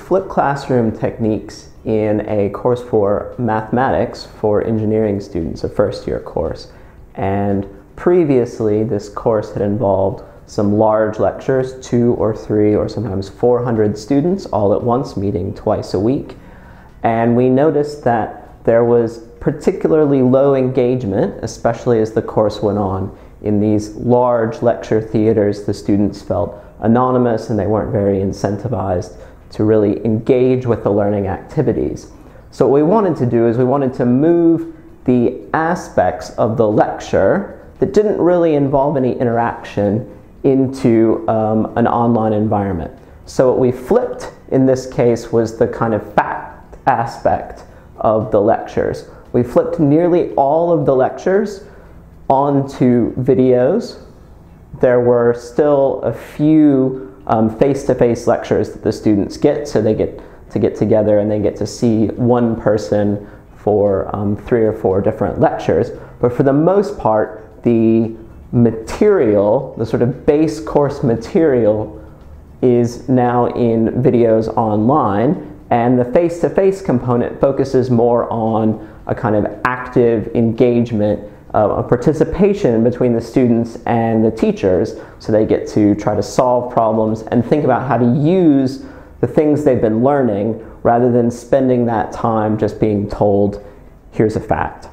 flipped classroom techniques in a course for mathematics for engineering students, a first year course. And previously, this course had involved some large lectures, two or three or sometimes 400 students all at once meeting twice a week. And we noticed that there was particularly low engagement, especially as the course went on. In these large lecture theaters, the students felt anonymous and they weren't very incentivized to really engage with the learning activities. So, what we wanted to do is we wanted to move the aspects of the lecture that didn't really involve any interaction into um, an online environment. So, what we flipped in this case was the kind of fact aspect of the lectures. We flipped nearly all of the lectures onto videos. There were still a few face to face lectures that the students get, so they get to get together and they get to see one person for um, three or four different lectures. But for the most part, the material, the sort of base course material, is now in videos online, and the face to face component focuses more on a kind of active engagement, uh, a participation between the students and the teachers, so they get to try to solve problems and think about how to use the things they've been learning rather than spending that time just being told, here's a fact.